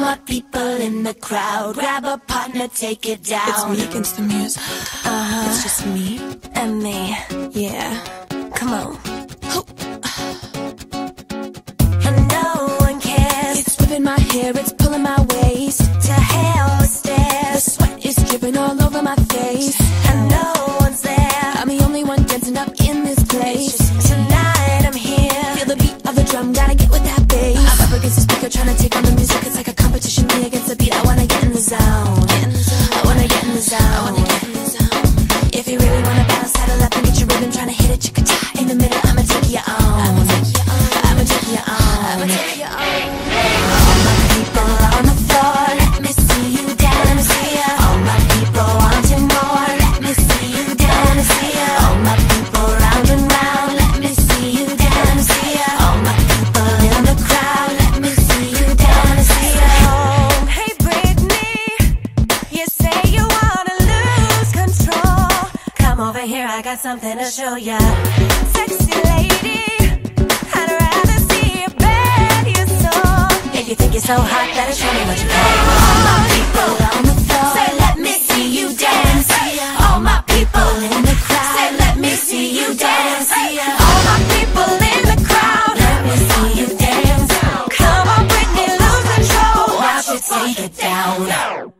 My people in the crowd, grab a partner, take it down. It's me against the music. Uh-huh. It's just me. and me. Yeah. Come on. And no one cares. It's whipping my hair, it's pulling my waist. To hell with The stares. sweat is dripping all over my face. And no one's there. I'm the only one dancing up in this place. Tonight I'm here. Feel the beat of the drum, gotta get with that bass. I'm up against the speaker, trying to take on the music. It, chicka over here, I got something to show ya. Sexy lady, I'd rather see you bad, you so. If you think you're so hot, better show me what you got. All my people on the floor, say let me see you dance. All my people in the crowd, say let me see you dance. All my people in the crowd, let me see you dance. Come on, Britney, lose control. Now you take it down.